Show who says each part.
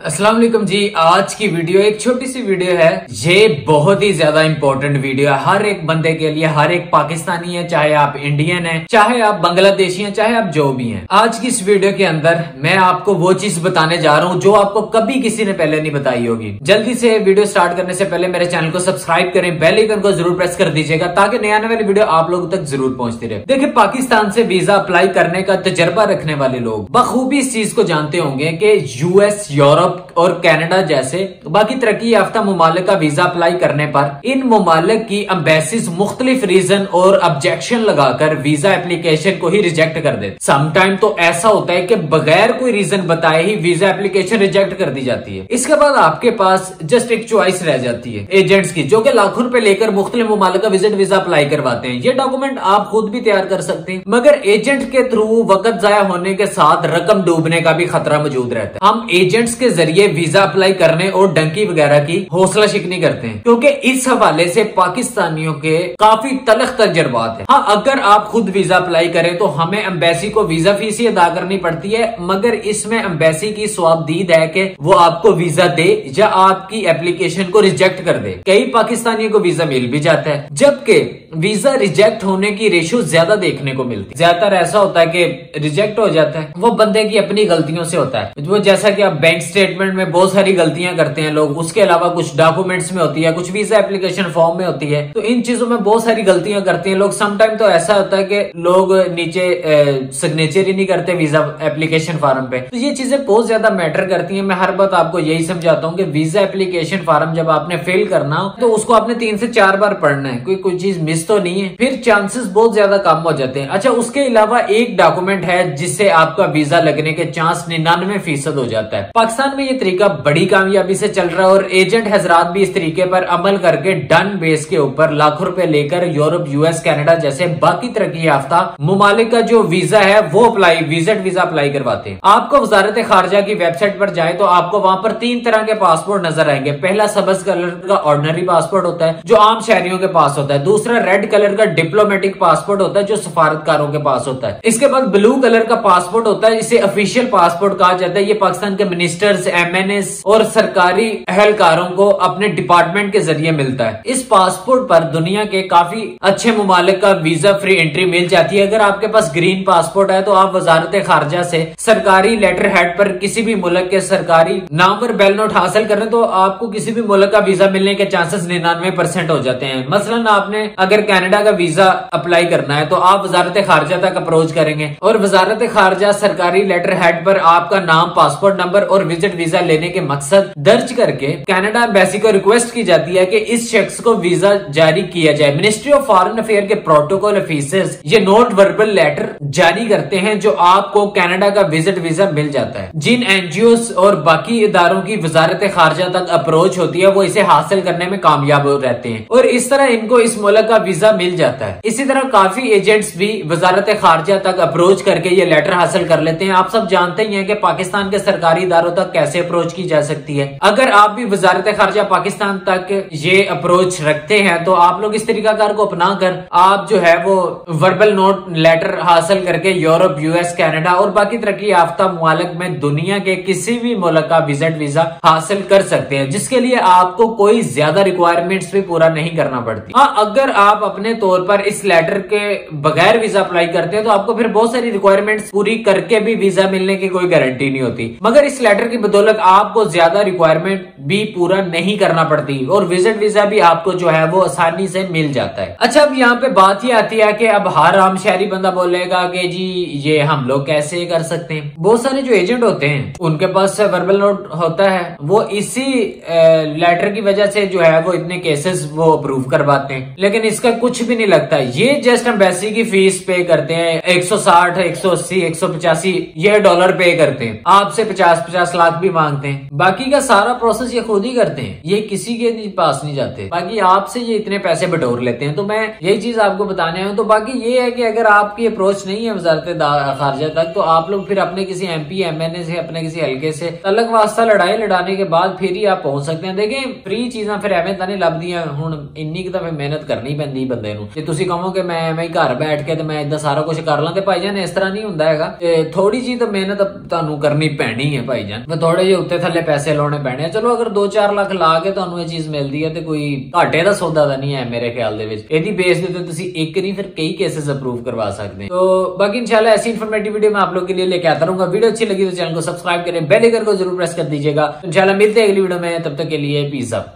Speaker 1: वालेकुम जी। आज की वीडियो एक छोटी सी वीडियो है। ये बहुत ही ज़्यादा इंपॉर्टेंट वीडियो है। हर एक बंदे के लिए, हर एक पाकिस्तानी है, चाहे आप इंडियन है, चाहे आप बांग्लादेशी हैं, चाहे आप जो भी हैं। आज की इस वीडियो के अंदर मैं आपको वो चीज़ बताने जा रहा हूँ जो आपको कभी किसी ने पहले नहीं बताई होगी। जल्दी से वीडियो स्टार्ट करने से पहले मेरे चैनल को सब्सक्राइब करें बेल आइकन को ज़रूर प्रेस कर दीजिएगा ताकि नए आने वाली वीडियो आप लोगों तक ज़रूर पहुँचती रहे। देखिये पाकिस्तान से वीज़ा अप्लाई करने का तजर्बा रखने वाले लोग बखूबी इस चीज़ को जानते होंगे की यूएस यूरोप और कनाडा जैसे। बाकी तरक्की याफ्ता ममालिक का वीज़ा अप्लाई करने पर इन ममालिक की अम्बेसिस मुख्तलिफ़ रीजन और ऑब्जेक्शन लगाकर वीज़ा एप्लीकेशन को ही रिजेक्ट कर देते। समटाइम तो ऐसा होता है कि बगैर कोई रीजन बताए ही वीज़ा एप्लीकेशन रिजेक्ट कर दी जाती है। इसके बाद आपके पास जस्ट एक चॉइस रह जाती है एजेंट्स की, जो कि लाखों रुपए लेकर मुख्तलिफ़ ममालिक का विज़िट वीज़ा अप्लाई करवाते हैं। ये डॉक्यूमेंट आप खुद भी तैयार कर सकते हैं, मगर एजेंट के थ्रू वक्त जाया होने के साथ रकम डूबने का भी खतरा मौजूद रहता है। हम एजेंट्स के ज़रिए वीज़ा अप्लाई करने और डंकी वगैरह की हौसला शिकनी करते हैं। क्योंकि इस हवाले से पाकिस्तानियों के काफ़ी तलख तजर्बात है। हाँ अगर आप खुद वीज़ा अप्लाई करें तो हमें एम्बेसी को वीज़ा फ़ीस ही अदा करनी पड़ती है, मगर इसमें एम्बेसी की स्वाबदीद है कि वो आपको वीज़ा दे या आपकी एप्लीकेशन को रिजेक्ट कर दे। कई पाकिस्तानियों को वीज़ा मिल भी जाता है, जबकि वीज़ा रिजेक्ट होने की रेशो ज़्यादा देखने को मिलती है। ज़्यादातर ऐसा होता है कि रिजेक्ट हो जाता है, वो बंदे की अपनी गलतियों से होता है। वो जैसा कि आप बैंक स्टेटमेंट में बहुत सारी गलतियाँ करते हैं लोग। उसके अलावा कुछ डॉक्यूमेंट्स में होती है, कुछ वीज़ा एप्लीकेशन फॉर्म में होती है। तो इन चीज़ों में बहुत सारी गलतियाँ करते हैं लोग। समटाइम तो ऐसा होता है कि लोग नीचे सिग्नेचर ही नहीं करते वीज़ा एप्लीकेशन फॉर्म पे। तो ये चीज़ें बहुत ज़्यादा मैटर करती है। मैं हर बात आपको यही समझाता हूँ कि वीज़ा एप्लीकेशन फॉर्म जब आपने फिल करना हो तो उसको आपने तीन से चार बार पढ़ना है। कोई कोई चीज़ मिस तो नहीं है। फिर चांसेस बहुत ज़्यादा कम हो जाते हैं। अच्छा उसके अलावा एक डॉक्यूमेंट है जिससे आपका वीज़ा लगने के चांस निन्यानवे फ़ीसद हो जाता है। पाकिस्तान में ये तरीका बड़ी कामयाबी से चल रहा है और एजेंट हजरात भी इस तरीके पर अमल करके डन बेस के ऊपर लाखों रुपए लेकर यूरोप, यूएस, कनाडा जैसे बाकी तरक्की याफ्ता ममालिक का जो वीज़ा है, वो अप्लाई विज़िट वीज़ा अप्लाई करवाते हैं। आपको वजारत खारजा की वेबसाइट पर जाए तो आपको वहाँ पर तीन तरह के पासपोर्ट नज़र आएँगे। पहला सबज कलर का ऑर्डनरी पासपोर्ट होता है, जो आम शहरियों के पास होता है। दूसरा रेड कलर का डिप्लोमेटिक पासपोर्ट होता है, जो सफारतकारों के पास होता है। इसके बाद ब्लू कलर का पासपोर्ट होता है, इसे ऑफिशियल पासपोर्ट कहा जाता है। ये पाकिस्तान के मिनिस्टर्स एमएनएस और सरकारी अहलकारों को अपने डिपार्टमेंट के ज़रिए मिलता है। इस पासपोर्ट पर दुनिया के काफ़ी अच्छे ममालिक का वीज़ा फ्री एंट्री मिल जाती है। अगर आपके पास ग्रीन पासपोर्ट है तो आप वजारत खारजा से सरकारी लेटर हेड पर किसी भी मुल्क के सरकारी नाम पर बेल नोट हासिल करें तो आपको किसी भी मुल्क का वीज़ा मिलने के चांसेस निन्यानवे परसेंट हो जाते हैं। मसलन आपने अगर कनाडा का वीज़ा अप्लाई करना है तो आप वजारत खारजा तक अप्रोच करेंगे। और वजारत खारजा सरकारी लेटर हेड पर आपका नाम पासपोर्ट नंबर और विज़िट वीज़ा लेने के मकसद दर्ज करके कनाडा एम्बेसी को रिक्वेस्ट की जाती है कि इस शख्स को वीज़ा जारी किया जाए। मिनिस्ट्री ऑफ़ फॉरेन अफेयर के प्रोटोकॉल ऑफिसर्स ये नोट वर्बल लेटर जारी करते हैं जो आपको कनाडा का विज़िट वीज़ा मिल जाता है। जिन एनजीओ और बाकी इदारों की वजारत खारजा तक अप्रोच होती है, वो इसे हासिल करने में कामयाब रहते हैं। और इस तरह इनको इस मुल्क का वीज़ा मिल जाता है। इसी तरह काफ़ी एजेंट्स भी वजारत खारजा तक अप्रोच करके ये लेटर हासिल कर लेते हैं। आप सब जानते ही हैं कि पाकिस्तान के सरकारी इदारों तक कैसे अप्रोच की जा सकती है। अगर आप भी वजारत खारजा पाकिस्तान तक ये अप्रोच रखते हैं तो आप लोग इस तरीकाकार को अपना कर आप जो है वो वर्बल नोट लेटर हासिल करके यूरोप यूएस कैनेडा और बाकी तरक्की याफ्ता ममालक में दुनिया के किसी भी मुल्क का विज़िट वीज़ा हासिल कर सकते हैं, जिसके लिए आपको कोई ज़्यादा रिक्वायरमेंट्स भी पूरा नहीं करना पड़ती। हाँ अगर आप अपने तौर पर इस लेटर के बगैर वीज़ा अप्लाई करते हैं तो आपको फिर बहुत सारी रिक्वायरमेंट्स पूरी करके भी वीज़ा मिलने की कोई गारंटी नहीं होती। मगर इस लेटर की बदौलत आपको ज़्यादा रिक्वायरमेंट भी पूरा नहीं करना पड़ती और विज़िट वीज़ा भी आपको जो है वो आसानी से मिल जाता है। अच्छा अब यहाँ पे बात ही आती है कि अब हर आम शहरी बंदा बोलेगा कि जी ये हम लोग कैसे कर सकते हैं? बहुत सारे जो एजेंट होते हैं उनके पास वर्बल नोट होता है। वो इसी लेटर की वजह से जो है वो इतने केसेस वो अप्रूव करवाते हैं। लेकिन इसका कुछ भी नहीं लगता। ये जस्ट एम्बेसी की फ़ीस पे करते हैं। 160, 180, 185 ये डॉलर पे करते हैं। आपसे 50 50 लाख भी मांगते हैं बाकी का सारा प्रोसेस ये खुद ही करते हैं ये किसी के पास नहीं जाते बाकी आपसे ये इतने पैसे बटोर लेते हैं तो मैं यही चीज आपको बताने आया हूँ तो बाकी ये है कि अगर आपकी अप्रोच नहीं है वजारत खारजा तक तो आप लोग फिर अपने किसी M P M N A से अपने किसी हल्के से अलग वास्ता लड़ाई लड़ाने के बाद फिर ही आप पहुंच सकते हैं देखें फ्री चीजा फिर एवं ਤਾਂ ਨਹੀਂ ਲੱਭਦੀਆਂ ਹੁਣ ਇੰਨੀ ਕੁ ਤਾਂ ਫਿਰ ਮਿਹਨਤ ਕਰਨੀ ਪੈਂਦੀ ਬੰਦੇ ਨੂੰ ਜੇ ਤੁਸੀਂ ਕਹੋ ਕਿ ਮੈਂ ਐਵੇਂ ਹੀ ਘਰ ਬੈਠ ਕੇ ਤੇ ਮੈਂ ਇਦਾਂ ਸਾਰਾ ਕੁਝ ਕਰ ਲਾਂ ਤੇ ਭਾਈਜਾਨ ਇਸ ਤਰ੍ਹਾਂ ਨਹੀਂ ਹੁੰਦਾ ਹੈਗਾ ਤੇ ਥੋੜੀ ਜੀ ਤਾਂ ਮਿਹਨਤ ਤੁਹਾਨੂੰ ਕਰਨੀ ਪੈਣੀ ਹੈ ਭਾਈਜਾਨ ਮੈਂ ਥੋੜੇ ਜਿਹੇ ਉੱਤੇ ਥੱਲੇ ਪੈਸੇ ਲਾਉਣੇ ਪੈਣੇ ਚਲੋ, ਅਗਰ 2-4 ਲੱਖ ਲਾ ਕੇ ਤੁਹਾਨੂੰ ਇਹ ਚੀਜ਼ ਮਿਲਦੀ ਹੈ ਤੇ ਕੋਈ ਘਾਟੇ ਦਾ ਸੌਦਾ ਤਾਂ ਨਹੀਂ ਹੈ ਮੇਰੇ ਖਿਆਲ ਦੇ ਵਿੱਚ। ਇਹਦੀ ਬੇਸ ਦੇ ਉੱਤੇ ਤੁਸੀਂ ਇੱਕ करवा सकते हैं तो बाकी इनशाला ऐसी इन्फॉर्मेटिव वीडियो मैं आप लोग के लिए लेके आता रहूँगा वीडियो अच्छी लगी तो चैनल को सब्सक्राइब करें बेल को ज़रूर प्रेस कर दीजिएगा इंशाल्लाह मिलते हैं अगली वीडियो में तब तक के लिए पीजा